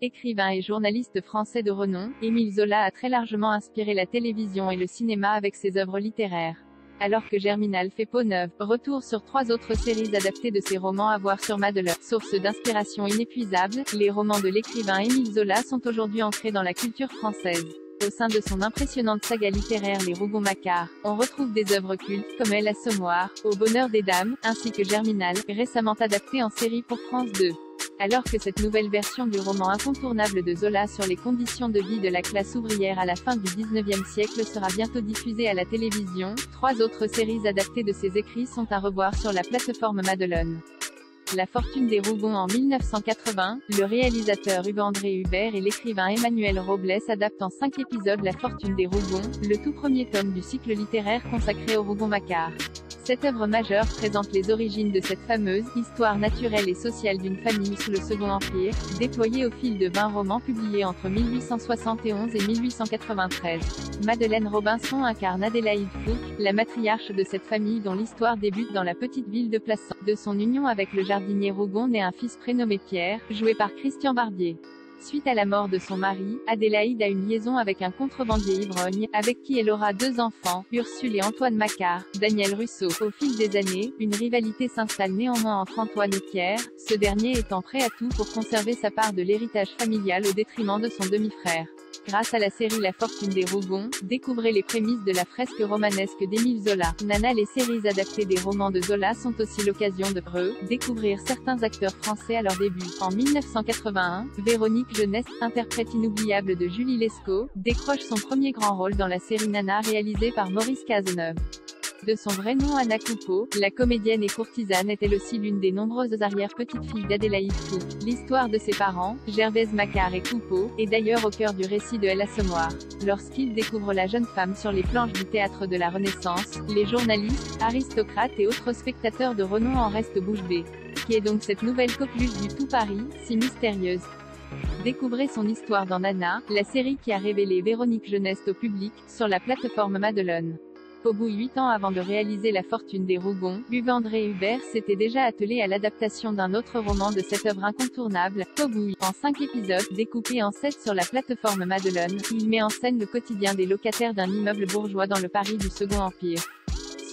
Écrivain et journaliste français de renom, Émile Zola a très largement inspiré la télévision et le cinéma avec ses œuvres littéraires. Alors que Germinal fait peau neuve, retour sur trois autres séries adaptées de ses romans à voir sur Madeleine. Source d'inspiration inépuisable, les romans de l'écrivain Émile Zola sont aujourd'hui ancrés dans la culture française. Au sein de son impressionnante saga littéraire Les Rougon-Macquart, on retrouve des œuvres cultes, comme Elle Assommoir, Au bonheur des dames, ainsi que Germinal, récemment adapté en série pour France 2. Alors que cette nouvelle version du roman incontournable de Zola sur les conditions de vie de la classe ouvrière à la fin du 19e siècle sera bientôt diffusée à la télévision, trois autres séries adaptées de ses écrits sont à revoir sur la plateforme Madelon. La fortune des Rougon en 1980, le réalisateur Hubert-André Hubert et l'écrivain Emmanuel Robles adaptent en cinq épisodes La fortune des Rougon, le tout premier tome du cycle littéraire consacré au Rougon-Macquart. Cette œuvre majeure présente les origines de cette fameuse histoire naturelle et sociale d'une famille sous le Second Empire, déployée au fil de 20 romans publiés entre 1871 et 1893. Madeleine Robinson incarne Adélaïde Fouque, la matriarche de cette famille dont l'histoire débute dans la petite ville de Plassans. De son union avec le jardinier Rougon naît un fils prénommé Pierre, joué par Christian Barbier. Suite à la mort de son mari, Adélaïde a une liaison avec un contrebandier ivrogne, avec qui elle aura deux enfants, Ursule et Antoine Macquart, Daniel Russo. Au fil des années, une rivalité s'installe néanmoins entre Antoine et Pierre, ce dernier étant prêt à tout pour conserver sa part de l'héritage familial au détriment de son demi-frère. Grâce à la série La Fortune des Rougon, découvrez les prémices de la fresque romanesque d'Émile Zola. Nana Les séries adaptées des romans de Zola sont aussi l'occasion de découvrir certains acteurs français à leur début. En 1981, Véronique Jeunesse, interprète inoubliable de Julie Lescaut, décroche son premier grand rôle dans la série Nana réalisée par Maurice Cazeneuve. De son vrai nom Anna Coupeau, la comédienne et courtisane est elle aussi l'une des nombreuses arrière-petites-filles d'Adélaïde Fouque. L'histoire de ses parents, Gervaise Macquart et Coupeau, est d'ailleurs au cœur du récit de Elle Assommoir. Lorsqu'ils découvrent la jeune femme sur les planches du théâtre de la Renaissance, les journalistes, aristocrates et autres spectateurs de renom en restent bouche bée. Qui est donc cette nouvelle coqueluche du tout Paris, si mystérieuse? Découvrez son histoire dans Nana, la série qui a révélé Véronique Jeunesse au public, sur la plateforme Madelon. Au bout huit ans avant de réaliser La fortune des Rougon, Hubert-André Hubert s'était déjà attelé à l'adaptation d'un autre roman de cette œuvre incontournable, Cobouille. En cinq épisodes, découpés en sept sur la plateforme Madelon, il met en scène le quotidien des locataires d'un immeuble bourgeois dans le Paris du Second Empire.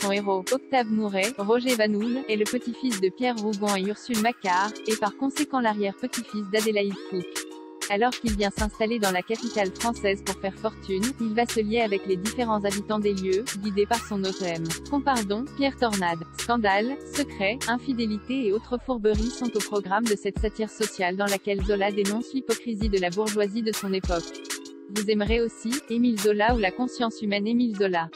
Son héros, Octave Mouret, Roger Vanoul, est le petit-fils de Pierre Rougon et Ursule Macquart, et par conséquent l'arrière-petit-fils d'Adélaïde Fouque. Alors qu'il vient s'installer dans la capitale française pour faire fortune, il va se lier avec les différents habitants des lieux, guidés par son auto-M. Compardon, Pierre Tornade. Scandale, secret, infidélité et autres fourberies sont au programme de cette satire sociale dans laquelle Zola dénonce l'hypocrisie de la bourgeoisie de son époque. Vous aimerez aussi, Émile Zola ou la conscience humaine Émile Zola.